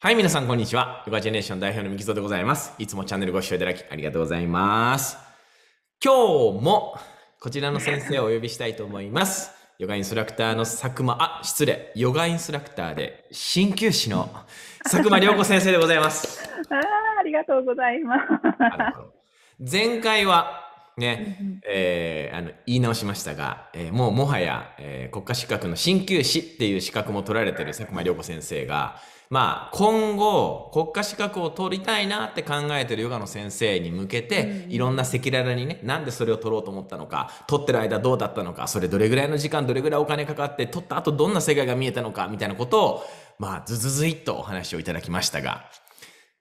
はい、皆さん、こんにちは。ヨガジェネレーション代表のミキゾでございます。いつもチャンネルご視聴いただきありがとうございます。今日もこちらの先生をお呼びしたいと思います。ヨガインストラクターの佐久間、あ、失礼、ヨガインストラクターで鍼灸師の佐久間良子先生でございます。ああ、ありがとうございます。前回はね、えーあの言い直しましたが、えーもうもはや、えー国家資格の鍼灸師っていう資格も取られてる佐久間良子先生が、まあ、今後国家資格を取りたいなって考えてるヨガの先生に向けて、うん。いろんな赤裸々にねなんでそれを取ろうと思ったのか取ってる間どうだったのかそれどれぐらいの時間どれぐらいお金かかって取った後どんな世界が見えたのかみたいなことをまあずずずいっとお話をいただきましたが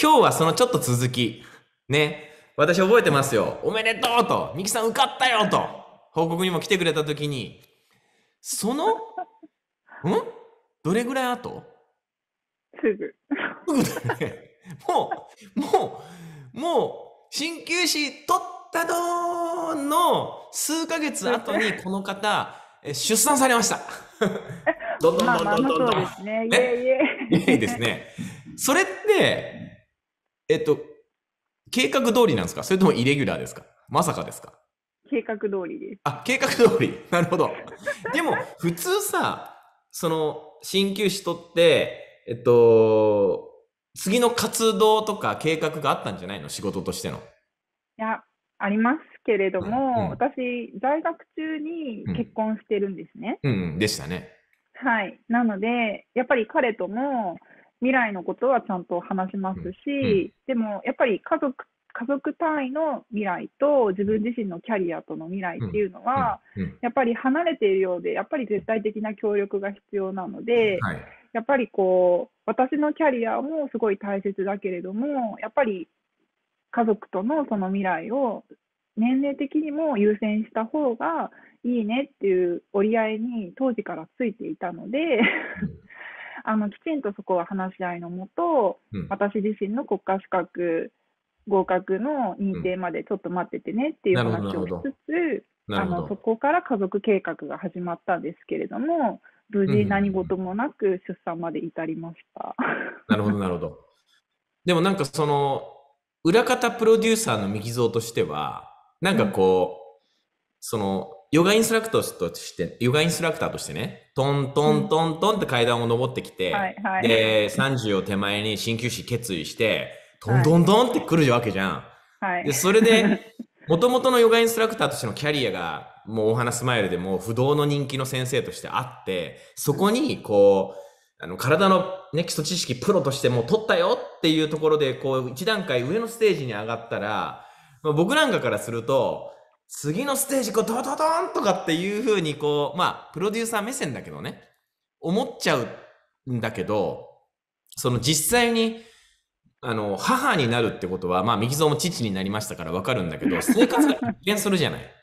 今日はそのちょっと続きね私覚えてますよ。おめでとうと。ミキさん受かったよと。報告にも来てくれた時に。その？ん？どれぐらい後？すぐ。すぐだね。もうもうもう鍼灸師取ったのの数ヶ月後にこの方え出産されました。どんどんどんどんどんどうん。ですね。いえ。いえ。いいですね。それって、えっと、計画通りなんですか？それともイレギュラーですか？まさかですか？計画通りです。あ、計画通り。なるほど。でも、普通さ、その、鍼灸師とって、えっと、次の活動とか計画があったんじゃないの？仕事としての。いや、ありますけれども、うん私、在学中に結婚してるんですね。うん、うん、でしたね。はい。なので、やっぱり彼とも未来のことはちゃんと話しますし、でもやっぱり家族、家族単位の未来と自分自身のキャリアとの未来っていうのは。やっぱり離れているようで、やっぱり絶対的な協力が必要なので、はい。やっぱりこう、私のキャリアもすごい大切だけれども、やっぱり家族とのその未来を年齢的にも優先した方がいいねっていう折り合いに当時からついていたので、あのきちんとそこは話し合いのもと、うん。私自身の国家資格合格の認定までちょっと待っててねっていう話をしつつ、あなるほど。のそこから家族計画が始まったんですけれども、無事何事もなく出産まで至りました。なるほど、なるほど。でもなんかその、裏方プロデューサーの右像としては、なんかこう、その、ヨガインストラクターとして、ヨガインストラクターとしてね、トントントントンって階段を登ってきて、はいはい。で、30を手前に鍼灸師決意して、トントントンって来るわけじゃん。はいで、それで、もともとのヨガインストラクターとしてのキャリアが、もうお花スマイルでもう不動の人気の先生としてあって、そこに、こう、あの、体のね、基礎知識プロとしてもう取ったよっていうところで、こう、一段階上のステージに上がったら、まあ僕なんかからすると、次のステージ、こう、ドドドンとかっていう風に、こう、まあ、プロデューサー目線だけどね、思っちゃうんだけど、その実際に、あの、母になるってことは、まあ、右蔵も父になりましたからわかるんだけど、生活が一変するじゃない。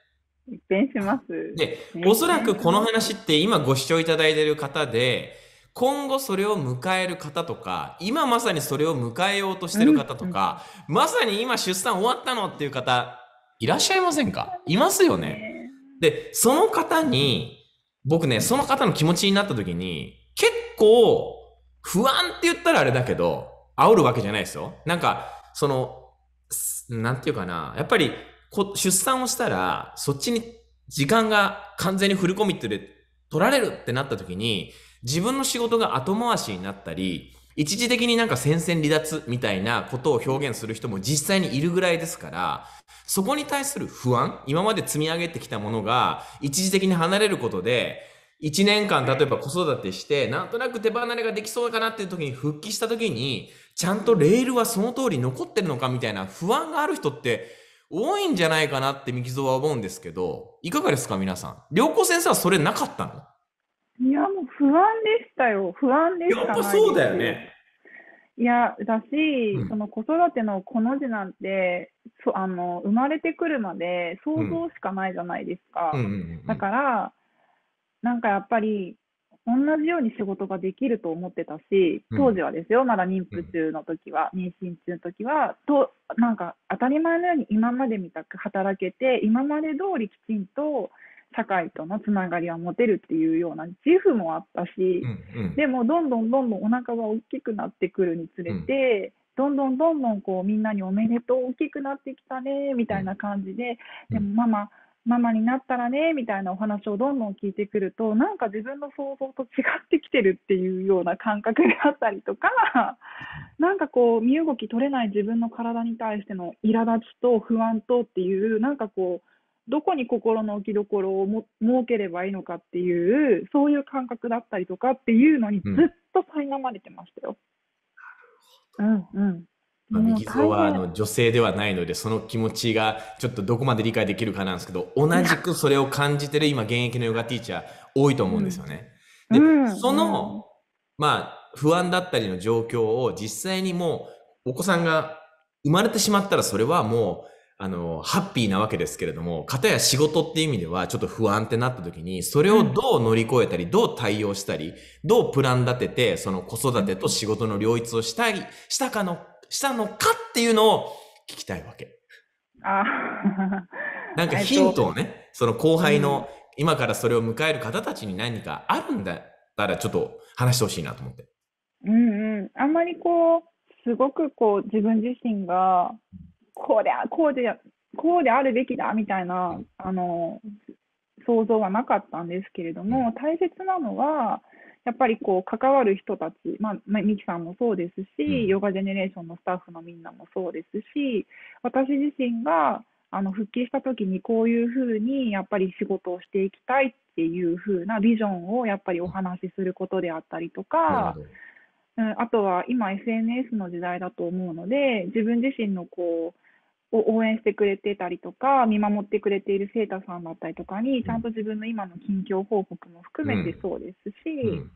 一変します。で、ねおそらくこの話って今ご視聴いただいている方で、今後それを迎える方とか、今まさにそれを迎えようとしてる方とか、まさに今出産終わったのっていう方、いらっしゃいませんか？いますよね。で、その方に、僕ね、その方の気持ちになった時に、結構、不安って言ったらあれだけど、煽るわけじゃないですよ。なんか、その、なんていうかな、やっぱり、出産をしたら、そっちに時間が完全にフルコミットで取られるってなった時に、自分の仕事が後回しになったり、一時的になんか戦線離脱みたいなことを表現する人も実際にいるぐらいですから、そこに対する不安、今まで積み上げてきたものが一時的に離れることで、1年間例えば子育てして、なんとなく手離れができそうかなっていう時に復帰した時に、ちゃんとレールはその通り残ってるのかみたいな不安がある人って多いんじゃないかなってミキゾは思うんですけど、いかがですか皆さん？良子先生はそれなかったの？いや、もう不安でしたよ。不安でしやっ。ぱそうだよね。いや、だし、うんその子育てのこの字なんて、そあの、生まれてくるまで想像しかないじゃないですか。うんうんうんだから、なんかやっぱり、同じように仕事ができると思ってたし、うん当時はですよ、まだ妊婦中の時は、妊娠中の時は、と、なんか当たり前のように今までみたく働けて、今まで通りきちんと社会とのつながりは持てるっていうような自負もあったし、うんうん。でもどんどんどんどんお腹が大きくなってくるにつれて、どんどんどんどんこうみんなにおめでとう大きくなってきたねみたいな感じで、うん。でもママママになったらねみたいなお話をどんどん聞いてくるとなんか自分の想像と違ってきてるっていうような感覚であったりとか なんかこう身動き取れない自分の体に対しての苛立ちと不安とっていうなんかこうどこに心の置きどころをも設ければいいのかっていうそういう感覚だったりとかっていうのにずっと苛まれてましたよ。うんうん。まあ、もう右蔵はあの女性ではないので、その気持ちがちょっとどこまで理解できるかなんですけど、同じくそれを感じてる今現役のヨガティーチャー多いと思うんですよね。で、うん。その、まあ、不安だったりの状況を実際にもう、お子さんが生まれてしまったらそれはもう、あの、ハッピーなわけですけれども、かたや仕事っていう意味ではちょっと不安ってなった時に、それをどう乗り越えたり、どう対応したり、どうプラン立てて、その子育てと仕事の両立をしたい、したかの、したのかっていうのを聞きたいわけ。あ なんかえっとヒントをね、その後輩の今からそれを迎える方たちに何かあるんだったらちょっと話してほしいなと思って。うんうん、あんまりこう、すごくこう自分自身が、こうであ、こうで、こうであるべきだみたいな、あの、想像はなかったんですけれども、大切なのは、やっぱりこう関わる人たち、まあ、まあミキさんもそうですし、うん。ヨガジェネレーションのスタッフのみんなもそうですし、私自身があの復帰した時にこういうふうにやっぱり仕事をしていきたいっていうふうなビジョンをやっぱりお話しすることであったりとなか、うん、あとは今 SNS の時代だと思うので、自分自身のこう、を応援してくれてたりとか、見守ってくれている生徒さんだったりとかに、ちゃんと自分の今の近況報告も含めてそうですし、うん。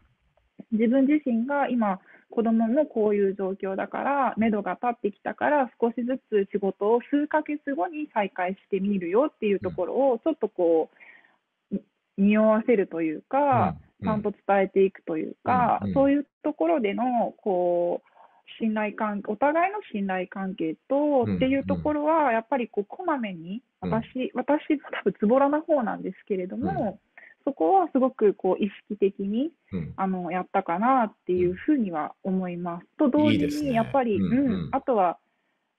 自分自身が今、子供もこういう状況だから、目処が立ってきたから、少しずつ仕事を数ヶ月後に再開してみるよっていうところを、ちょっとこう、に匂わせるというか、ちゃんと伝えていくというか、うん。うん。そういうところでの、こう、信頼関係、お互いの信頼関係と、うんっていうところは、やっぱりこう、こまめに、うん。私、私も多分ズボラな方なんですけれども、そこはすごくこう意識的にうん。あのやったかなっていうふうには思います。と同時に、やっぱり、うんあとは、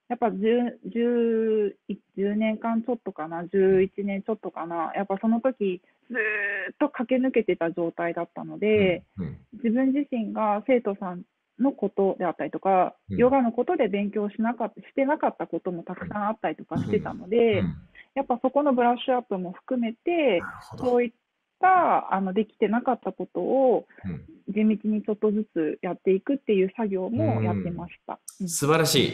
やっぱ 10, 10, 10年間ちょっとかな、11年ちょっとかな、やっぱその時ずーっと駆け抜けてた状態だったので、うん。自分自身が生徒さんのことであったりとか、うんヨガのことで勉強しなかったしてなかったこともたくさんあったりとかしてたので、うんやっぱそこのブラッシュアップも含めて。そういったあのできてなかったことをうん地道にちょっとずつやっていくっていう作業もやってました。うん素晴らしい。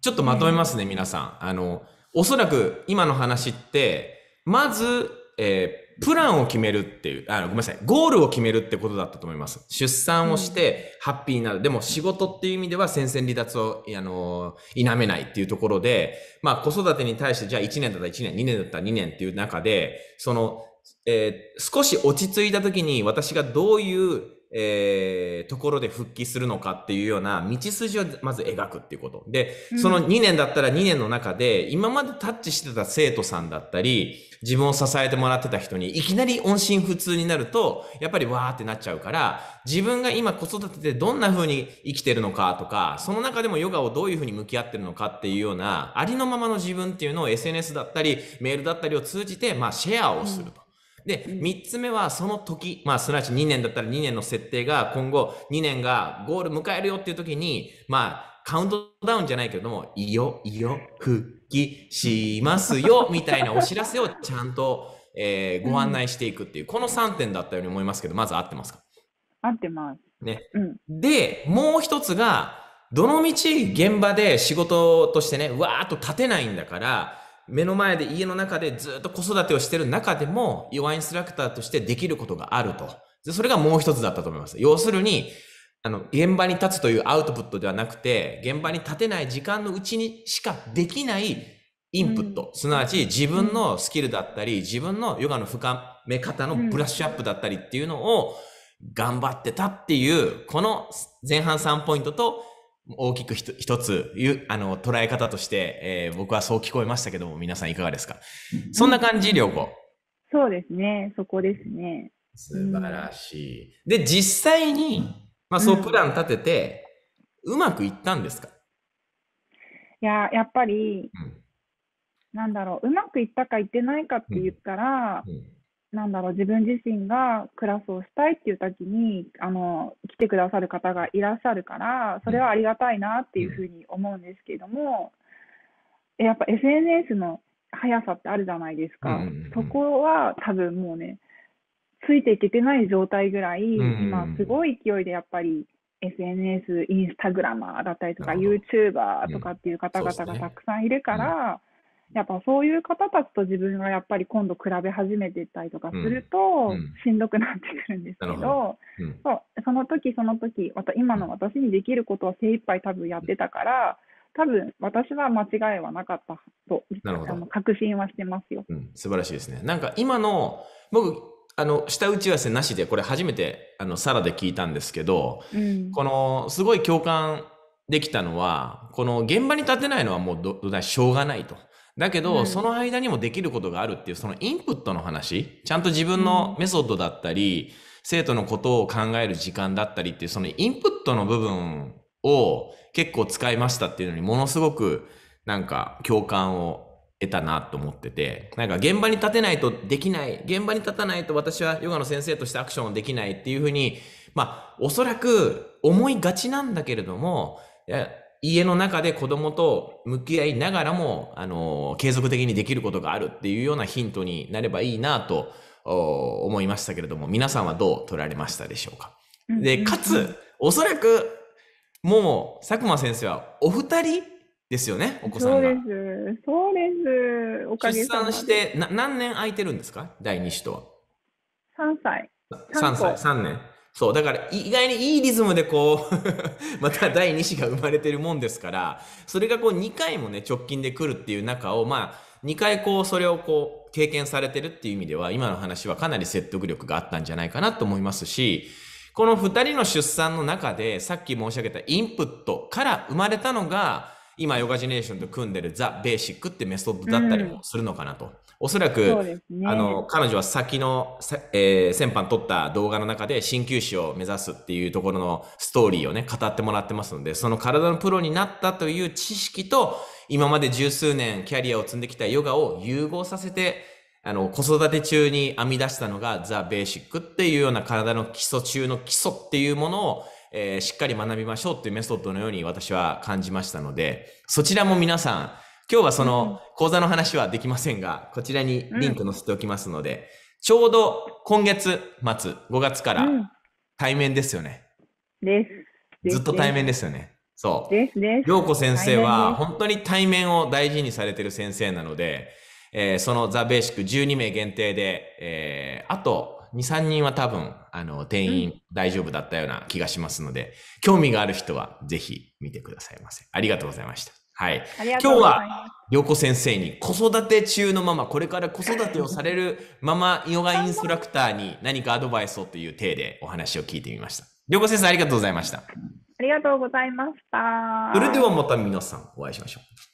ちょっとまとめますね、皆さん。あの、おそらく今の話って、まず、えープランを決めるっていう、あの、ごめんなさい、ゴールを決めるってことだったと思います。出産をして、ハッピーになる。でも仕事っていう意味では戦線離脱を、あの、否めないっていうところで、まあ子育てに対して、じゃあ1年だったら1年、2年だったら2年っていう中で、その、えー少し落ち着いた時に私がどういう、えーところで復帰するのかっていうような道筋をまず描くっていうこと。で、その2年だったら2年の中で、今までタッチしてた生徒さんだったり、自分を支えてもらってた人にいきなり音信不通になると、やっぱりわーってなっちゃうから、自分が今子育てでどんな風に生きてるのかとか、その中でもヨガをどういう風に向き合ってるのかっていうような、ありのままの自分っていうのを SNS だったり、メールだったりを通じて、まあシェアをすると。で、うん3つ目はその時、まあ、すなわち2年だったら2年の設定が今後2年がゴール迎えるよっていう時に、まあ、カウントダウンじゃないけれども、いよいよ復帰しますよ、みたいなお知らせをちゃんと、えーご案内していくっていう、この3点だったように思いますけど、まず合ってますか？合ってます。ね。うん。で、もう一つが、どのみち現場で仕事としてね、わーっと立てないんだから、目の前で家の中でずっと子育てをしてる中でも、ヨガインストラクターとしてできることがあると。でそれがもう一つだったと思います。要するに、あの、現場に立つというアウトプットではなくて、現場に立てない時間のうちにしかできないインプット、すなわち自分のスキルだったり、自分のヨガの深め方のブラッシュアップだったりっていうのを頑張ってたっていう、この前半3ポイントと大きくひと一ついう、あの、捉え方として、えー僕はそう聞こえましたけども、皆さんいかがですか？そんな感じ、りょうこ。そうですね。そこですね。素晴らしい。で、実際に、まあそうプラン立てて、うまくいったんですか？いや、やっぱり、うんなんだろう、うまくいったかいってないかって言ったら、うんなんだろう、自分自身がクラスをしたいっていう時に、あの、来てくださる方がいらっしゃるから、それはありがたいなっていうふうに思うんですけれども、えやっぱ SNS の速さってあるじゃないですか。うんうんうんそこは多分もうね、ついていけてない状態ぐらい、んうんうん。今すごい勢いでやっぱり SNS、インスタグラマーだったりとか、YouTuber とかっていう方々がたくさんいるから、やっぱそういう方たちと自分がやっぱり今度比べ始めていったりとかするとしんどくなってくるんですけど、うん。そう。その時その時、また今の私にできることは精一杯多分やってたから、多分私は間違いはなかったと、なるほど。あの確信はしてますよ。うん、素晴らしいですね。なんか今の、僕、あの、下打ち合わせなしで、これ初めて、あの、サラで聞いたんですけど、うん、この、すごい共感できたのは、この現場に立てないのはもうど、どだいしょうがないと。だけど、うん。その間にもできることがあるっていう、そのインプットの話、ちゃんと自分のメソッドだったり、生徒のことを考える時間だったりっていう、そのインプットの部分を結構使いましたっていうのに、ものすごくなんか共感を得たなと思ってて、なんか現場に立てないとできない、現場に立たないと私はヨガの先生としてアクションをできないっていうふうに、まあ、おそらく思いがちなんだけれども、家の中で子供と向き合いながらも、あの、継続的にできることがあるっていうようなヒントになればいいなとお思いましたけれども、皆さんはどう取られましたでしょうか？で、かつ、おそらく、もう、佐久間先生はお二人ですよね、お子さんがそうで。す、そうです、おかげ出さまで。産してな何年空いてるんですか？第二子とは。3歳。3三歳、個3年。そう、だから意外にいいリズムでこう、また第2子が生まれてるもんですから、それがこう2回もね、直近で来るっていう中を、まあ、2回こう、それをこう、経験されてるっていう意味では、今の話はかなり説得力があったんじゃないかなと思いますし、この2人の出産の中で、さっき申し上げたインプットから生まれたのが、今、ヨガジネーションと組んでるザ・ベーシックってメソッドだったりもするのかなと。おそらく、ね。あの、彼女は先の、さえー先般撮った動画の中で鍼灸師を目指すっていうところのストーリーをね、語ってもらってますので、その体のプロになったという知識と、今まで十数年キャリアを積んできたヨガを融合させて、あの、子育て中に編み出したのがザ・ベーシックっていうような体の基礎中の基礎っていうものを、えーしっかり学びましょうっていうメソッドのように私は感じましたので、そちらも皆さん、今日はその講座の話はできませんが、こちらにリンク載せておきますので、ちょうど今月末、5月からうん対面ですよね。です。ずっと対面ですよね。そう。ですです。陽子先生は本当に対面を大事にされてる先生なので、えーそのザ・ベーシック12名限定で、えーあと2、3人は多分、あの、定員大丈夫だったような気がしますので、興味がある人はぜひ見てくださいませ。ありがとうございました。はい。ありがとうございます。陽子先生に子育て中のママ、これから子育てをされるママヨガインストラクターに何かアドバイスをという体でお話を聞いてみました。陽子先生ありがとうございました。ありがとうございました。それではまた皆さんお会いしましょう。